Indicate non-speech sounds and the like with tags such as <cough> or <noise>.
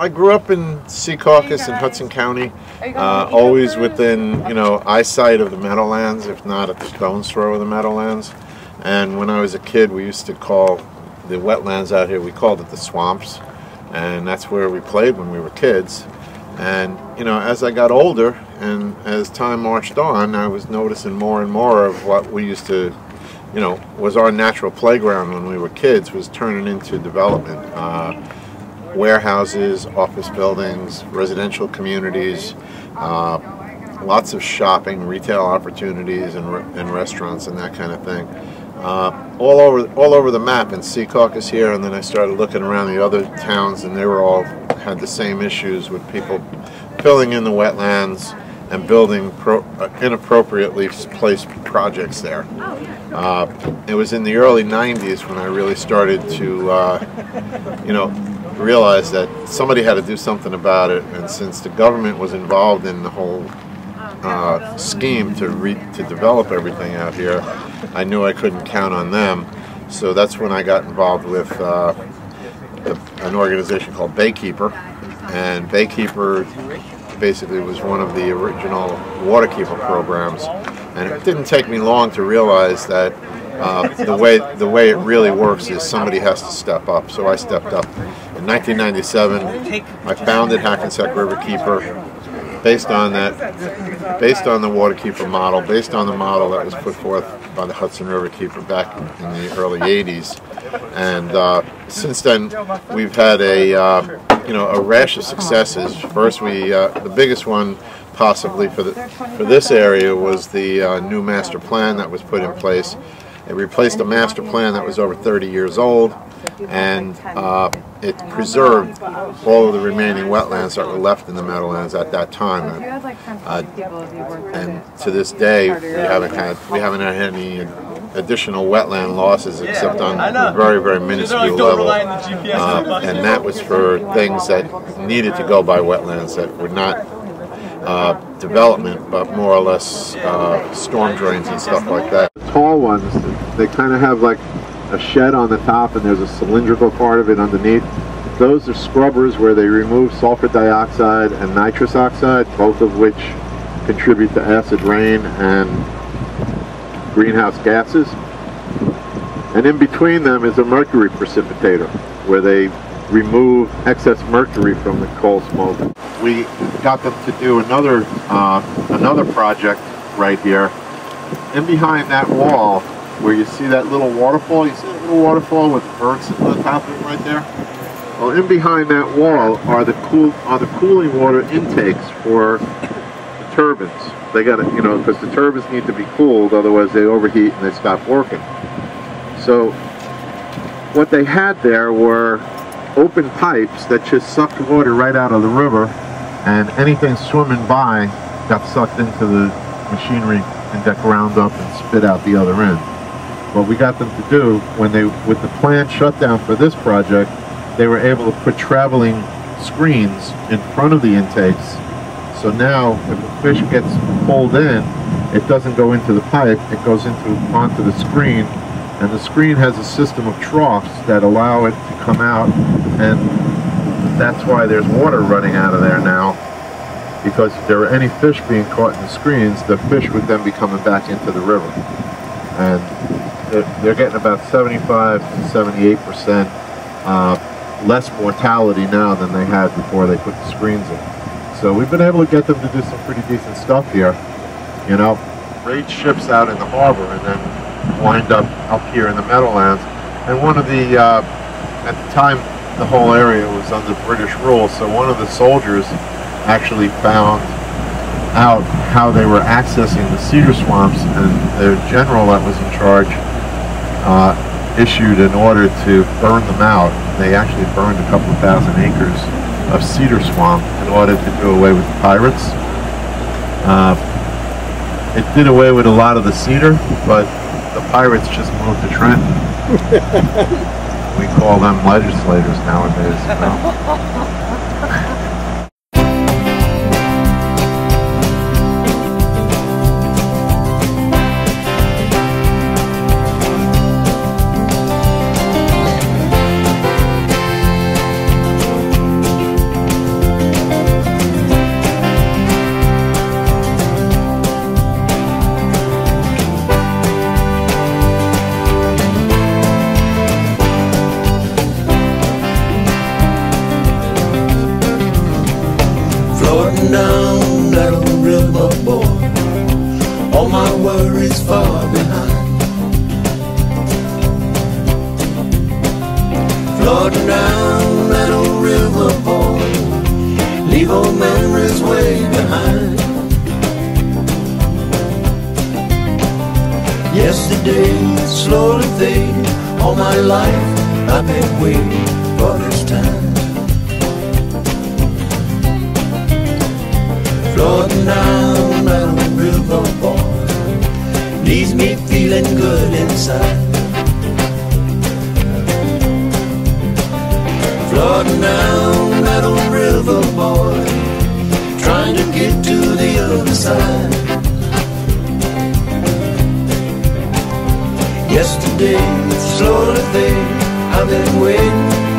I grew up in Secaucus in Hudson County, uh, always within you know eyesight of the Meadowlands, if not at the stone's throw of the Meadowlands. And when I was a kid, we used to call the wetlands out here. We called it the swamps, and that's where we played when we were kids. And you know, as I got older and as time marched on, I was noticing more and more of what we used to, you know, was our natural playground when we were kids was turning into development. Uh, warehouses, office buildings, residential communities, uh, lots of shopping, retail opportunities, and, re and restaurants and that kind of thing. Uh, all over all over the map in Secaucus here, and then I started looking around the other towns, and they were all had the same issues with people filling in the wetlands and building uh, inappropriately placed projects there. Uh, it was in the early 90s when I really started to, uh, you know, realized that somebody had to do something about it, and since the government was involved in the whole uh, scheme to to develop everything out here, I knew I couldn't count on them. So that's when I got involved with uh, an organization called Baykeeper, and Baykeeper basically was one of the original Waterkeeper programs. And it didn't take me long to realize that uh, the way the way it really works is somebody has to step up. So I stepped up. In 1997, I founded Hackensack Riverkeeper based on that, based on the Waterkeeper model, based on the model that was put forth by the Hudson Riverkeeper back in the early 80s. And uh, since then, we've had a uh, you know a rash of successes. First, we uh, the biggest one possibly for the for this area was the uh, new master plan that was put in place it replaced a master plan that was over 30 years old, and uh, it preserved all of the remaining wetlands that were left in the Meadowlands at that time. Uh, and to this day, we haven't had we haven't had any additional wetland losses except on a very very minuscule level, uh, and that was for things that needed to go by wetlands that were not uh, development, but more or less uh, storm drains and stuff like that. Tall ones, they kind of have like a shed on the top and there's a cylindrical part of it underneath. Those are scrubbers where they remove sulfur dioxide and nitrous oxide, both of which contribute to acid rain and greenhouse gases. And in between them is a mercury precipitator, where they remove excess mercury from the coal smoke. We got them to do another uh, another project right here. And behind that wall, where you see that little waterfall, you see that little waterfall with birds on the top of it right there? Well, in behind that wall are the cool are the cooling water intakes for the turbines. They got to, you know, because the turbines need to be cooled, otherwise they overheat and they stop working. So what they had there were open pipes that just sucked water right out of the river and anything swimming by got sucked into the machinery and got ground up and spit out the other end. What we got them to do when they, with the plant shutdown for this project, they were able to put traveling screens in front of the intakes. So now if a fish gets pulled in, it doesn't go into the pipe, it goes into onto the screen and the screen has a system of troughs that allow it to come out and that's why there's water running out of there now because if there were any fish being caught in the screens the fish would then be coming back into the river. And they're, getting about 75 to 78 percent uh, less mortality now than they had before they put the screens in. So we've been able to get them to do some pretty decent stuff here. You know raid ships out in the harbor and then wind up up here in the Meadowlands. And one of the, uh, at the time, the whole area was under British rule, so one of the soldiers actually found out how they were accessing the cedar swamps, and the general that was in charge uh, issued an order to burn them out. They actually burned a couple of thousand acres of cedar swamp in order to do away with the pirates. Uh, it did away with a lot of the cedar, but the pirates just moved to Trenton. <laughs> we call them legislators nowadays. down that old river boy. All my worries far behind. Floating down that old river boy. Leave old memories way behind. Yesterday slowly fade. All my life inside. Floating down that old river, boy, trying to get to the other side. Yesterday, slowly fade, I've been waiting